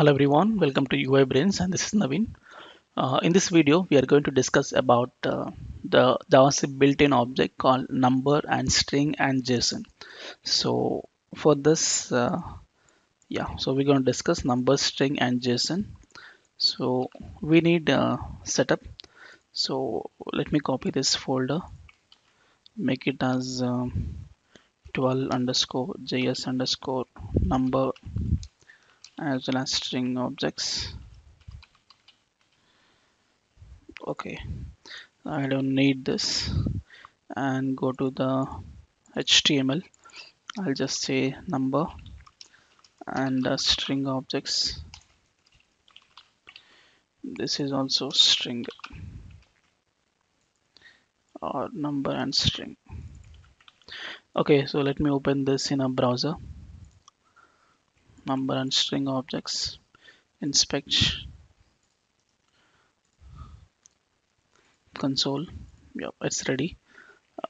Hello everyone, welcome to UiBrains and this is Naveen. Uh, in this video, we are going to discuss about uh, the JavaScript built-in object called number and string and JSON. So for this, uh, yeah, so we're going to discuss number, string and JSON. So we need a setup. So let me copy this folder, make it as um, 12 underscore js underscore number as well as string objects. Okay. I don't need this. And go to the HTML I'll just say number and uh, string objects. This is also string. Or number and string. Okay so let me open this in a browser number and string objects. Inspect. Console. Yep it's ready.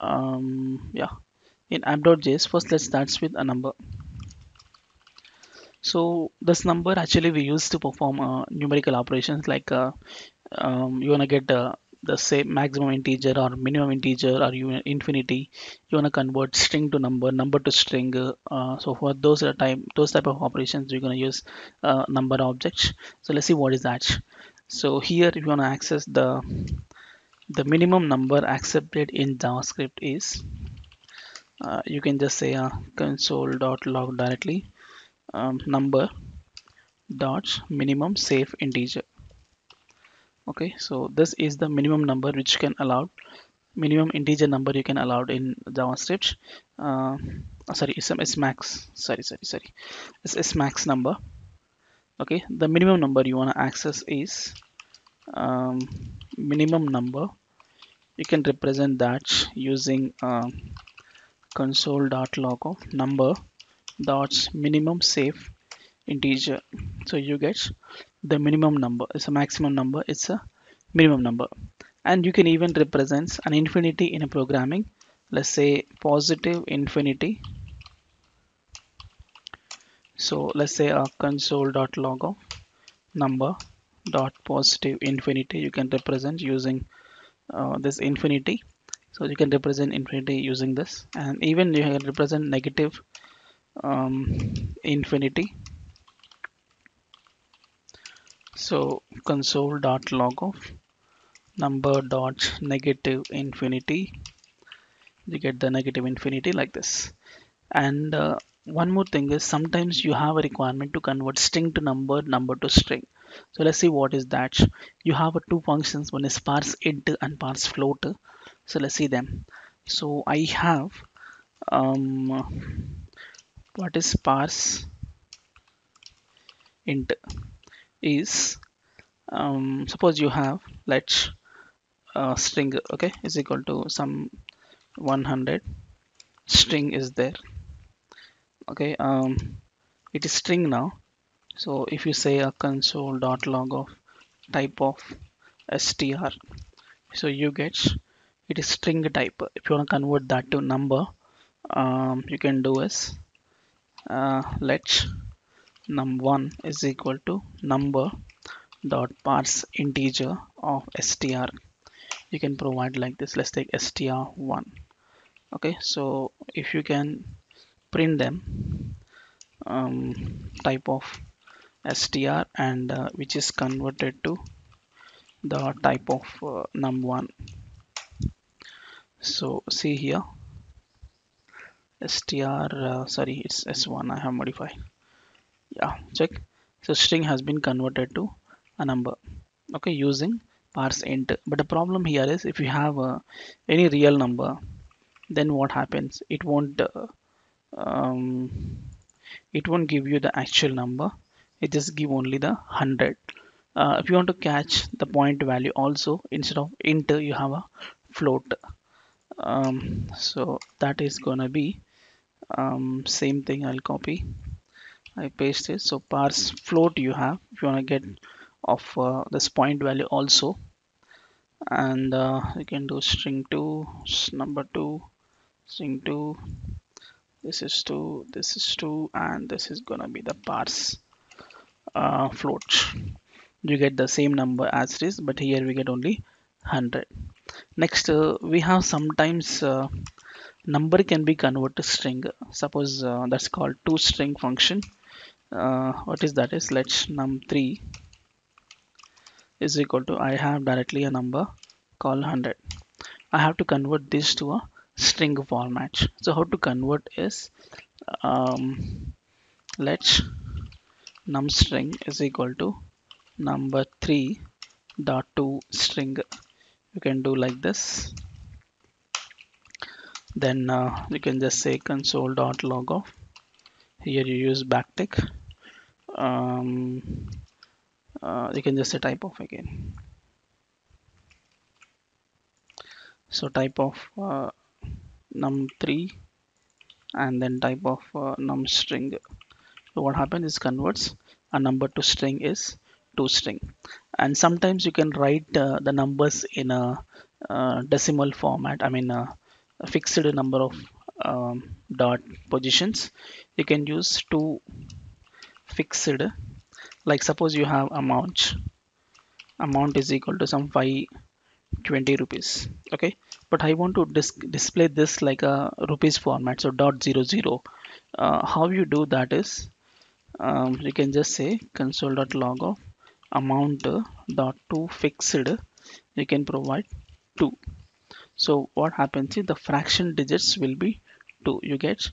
Um, yeah. In app.js first let's start with a number. So this number actually we use to perform uh, numerical operations like uh, um, you want to get uh, the same maximum integer or minimum integer or infinity you want to convert string to number number to string uh, so for those type those type of operations you're going to use uh, number objects. So let's see what is that. So here if you want to access the the minimum number accepted in javascript is uh, you can just say uh, console.log directly um, number dot minimum safe integer okay so this is the minimum number which can allow minimum integer number you can allow in javascript. Uh, sorry it's, it's max. Sorry sorry sorry. It's, it's max number. Okay the minimum number you want to access is um, minimum number. You can represent that using uh, console.log of number dots minimum safe integer. So you get the minimum number. It's a maximum number. It's a minimum number. And you can even represent an infinity in a programming. Let's say positive infinity. So let's say a console.log of number dot positive infinity. You can represent using uh, this infinity. So you can represent infinity using this. And even you can represent negative um, infinity so console dot log of number dot negative infinity. You get the negative infinity like this. And uh, one more thing is sometimes you have a requirement to convert string to number number to string. So let's see what is that. You have two functions. One is parse int and parse float. So let's see them. So i have um what is parse int is um, suppose you have let's uh, string okay is equal to some 100 string is there okay um, it is string now. So if you say a console dot log of type of str so you get it is string type. If you want to convert that to number um, you can do is uh, let num1 is equal to number dot parse integer of str you can provide like this. Let's take str1 okay so if you can print them um, type of str and uh, which is converted to the type of uh, num1 so see here. Str uh, sorry it's s1 i have modified yeah check. So string has been converted to a number. Okay using parse int. But the problem here is if you have uh, any real number then what happens? It won't uh, um, it won't give you the actual number. It just give only the 100 uh, if you want to catch the point value also instead of int you have a float. Um, so that is gonna be um, same thing I'll copy I paste it. So parse float you have. If you want to get of uh, this point value also. And uh, you can do string 2 number 2 string 2 this is 2 this is 2 and this is gonna be the parse uh, float. You get the same number as it is but here we get only 100 next uh, we have sometimes uh, number can be converted to string. Suppose uh, that's called to string function uh, what is that is let's num3 is equal to I have directly a number called 100 I have to convert this to a string format. So how to convert is um, let's num string is equal to number 3 dot to string. You can do like this. Then uh, you can just say console dot log off here you use backtick um, uh, you can just say type of again. So type of uh, num3 and then type of uh, num string. So what happens is converts. A number to string is to string. And sometimes you can write uh, the numbers in a uh, decimal format. I mean uh, a fixed number of um, dot positions. You can use to fixed like suppose you have amount amount is equal to some 520 rupees okay? But I want to dis display this like a rupees format so dot zero zero. Uh, how you do that is um, you can just say console dot log of amount dot to fixed you can provide 2 so what happens is the fraction digits will be 2 you get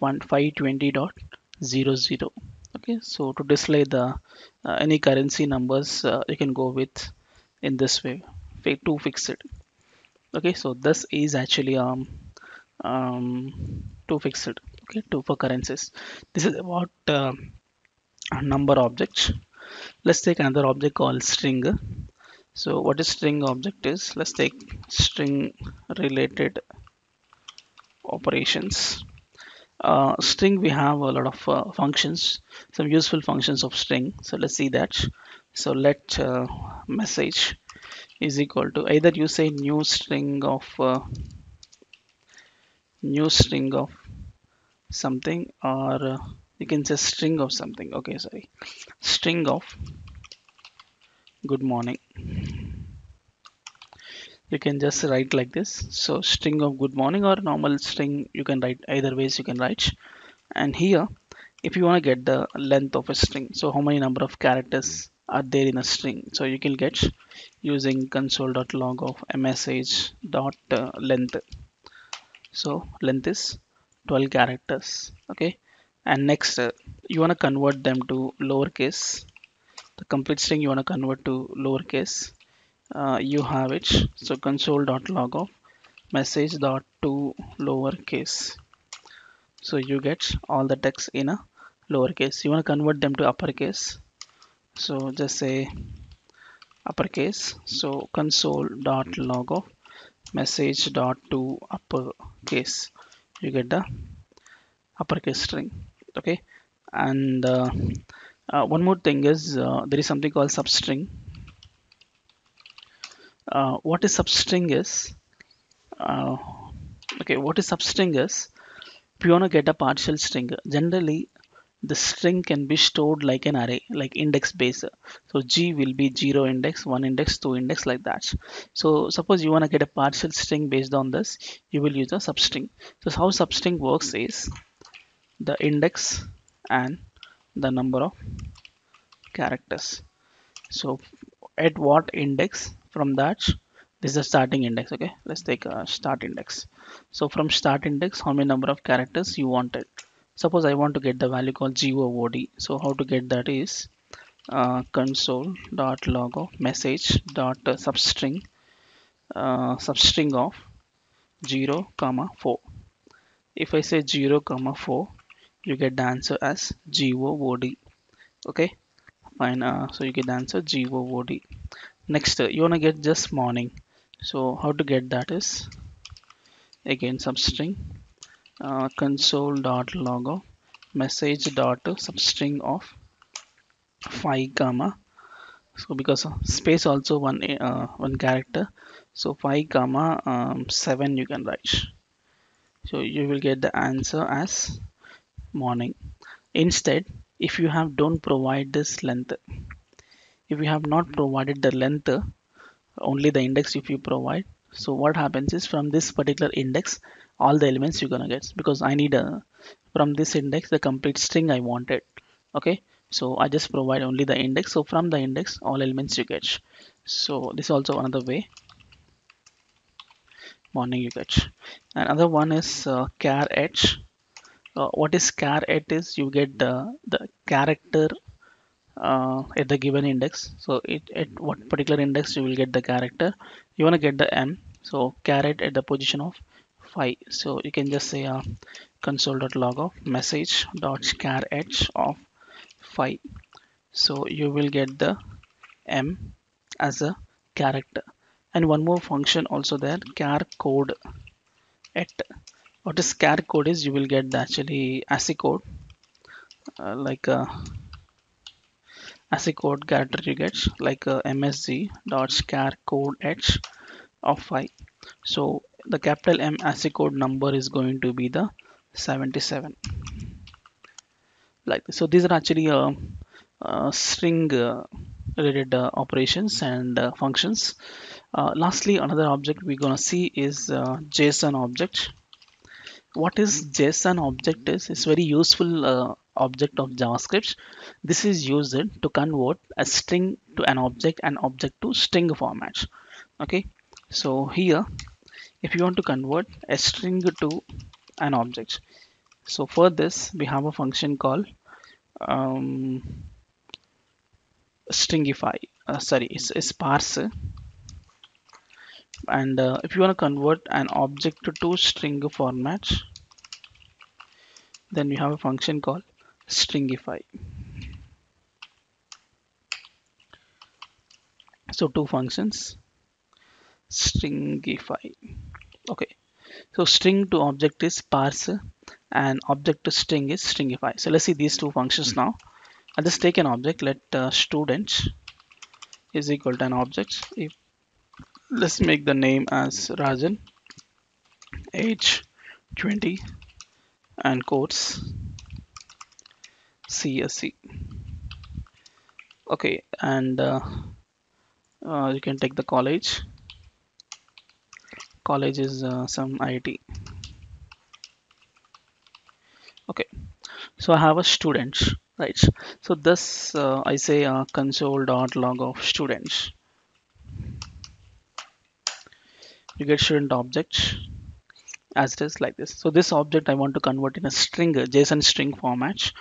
1520.00 okay so to display the uh, any currency numbers uh, you can go with in this way to fix it. Okay so this is actually um um to fix it. Okay two for currencies. This is about uh, number object. Let's take another object called string. So what is string object is let's take string related operations uh, string we have a lot of uh, functions some useful functions of string. So let's see that. So let uh, message is equal to either you say new string of uh, new string of something or uh, you can say string of something. Okay sorry. String of good morning you can just write like this. So string of good morning or normal string you can write either ways you can write. And here if you want to get the length of a string so how many number of characters are there in a string? So you can get using console.log of msh dot uh, length. So length is 12 characters okay? And next uh, you want to convert them to lowercase. The complete string you want to convert to lowercase uh, you have it. So console console.log of message dot to lowercase. So you get all the text in a lowercase. You want to convert them to uppercase? So just say uppercase. So console dot log of message dot to uppercase. You get the uppercase string. Okay? And uh, uh, one more thing is uh, there is something called substring uh, what is substring is uh, okay what is substring is if you want to get a partial string. Generally the string can be stored like an array like index base. So g will be 0 index 1 index 2 index like that. So suppose you want to get a partial string based on this you will use a substring. So how substring works is the index and the number of characters. So at what index from that this is the starting index okay? Let's take a start index. So from start index how many number of characters you wanted? Suppose I want to get the value called GOOD so how to get that is uh, console dot log message dot substring uh, substring of 0 comma 4 if I say 0 comma 4 you get the answer as GOOD okay? Fine uh, so you get the answer GOOD next you want to get just morning. So how to get that is again substring uh, console dot log of message dot substring of 5 comma so because space also one uh, one character. So 5 comma um, 7 you can write. So you will get the answer as morning. Instead if you have don't provide this length if you have not provided the length only the index if you provide. So what happens is from this particular index all the elements you're gonna get. Because I need a from this index the complete string I wanted. Okay? So I just provide only the index. So from the index all elements you get. So this is also another way. Morning you get. Another one is uh, char at uh, what is char at is you get the the character uh, at the given index. So it at what particular index you will get the character? You want to get the m. So caret at the position of 5 so you can just say uh, console.log of message dot h of 5 so you will get the m as a character. And one more function also there char code at. What is char code is you will get the actually ASCII code uh, like uh, ASCII code character you get like uh, msg dot char code at of 5 so the capital M ASCII code number is going to be the 77 like this. so these are actually uh, a string uh, related uh, operations and uh, functions. Uh, lastly another object we're gonna see is JSON object. What is JSON object is it's very useful uh, object of JavaScript. This is used to convert a string to an object and object to string format. Okay, so here if you want to convert a string to an object, so for this we have a function called um, stringify. Uh, sorry, it's, it's parse and uh, if you want to convert an object to string format then we have a function called stringify. So two functions. Stringify. Okay. So string to object is parse and object to string is stringify. So let's see these two functions now. I'll just take an object. Let uh, student is equal to an object. If let's make the name as Rajan age 20 and quotes CSC okay and uh, uh, you can take the college. College is uh, some IT okay so I have a student right? So this uh, I say uh, console.log of students. You get student object as it is like this. So this object I want to convert in a string JSON string format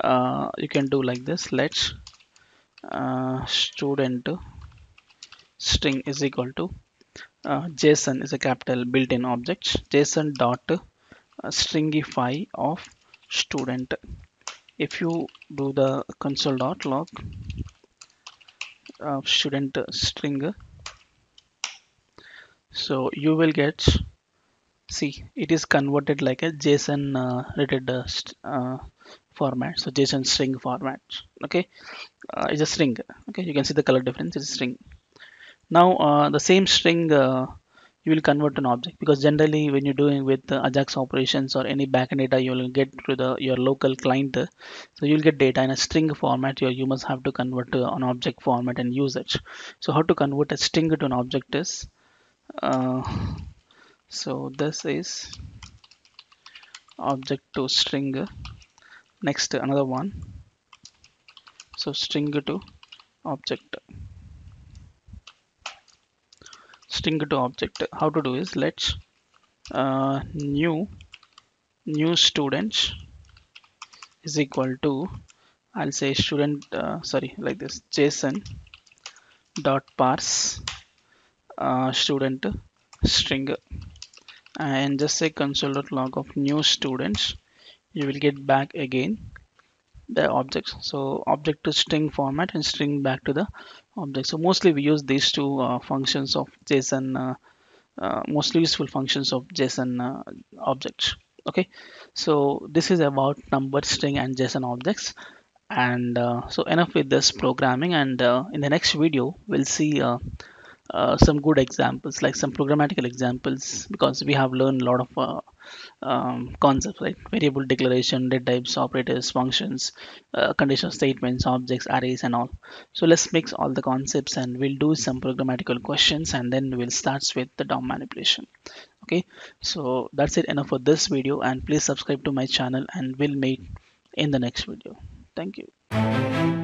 uh, you can do like this. Let's uh, student string is equal to uh, JSON is a capital built-in object JSON dot uh, stringify of student. If you do the console dot log of student string so you will get see it is converted like a json uh, rated uh, uh, format. So json string format. Okay? Uh, it's a string. Okay? You can see the color difference. Is string. Now uh, the same string uh, you will convert an object because generally when you're doing with ajax operations or any backend data you will get to the your local client. So you'll get data in a string format. You, you must have to convert to an object format and use it. So how to convert a string to an object is uh, so this is object to string next another one. So string to object. String to object. How to do is let's uh, new new students is equal to I'll say student uh, sorry like this JSON dot parse uh, student string. And just say console.log of new students you will get back again the objects. So object to string format and string back to the object. So mostly we use these two uh, functions of json uh, uh, mostly useful functions of json uh, objects. Okay? So this is about number string and json objects. And uh, so enough with this programming. And in the next video we'll see some good examples like some programmatical examples because we have learned a lot of um, concepts, right? Variable declaration, data types, operators, functions, uh, conditional statements, objects, arrays, and all. So let's mix all the concepts and we'll do some programmatical questions and then we'll start with the DOM manipulation. Okay, so that's it enough for this video and please subscribe to my channel and we'll meet in the next video. Thank you.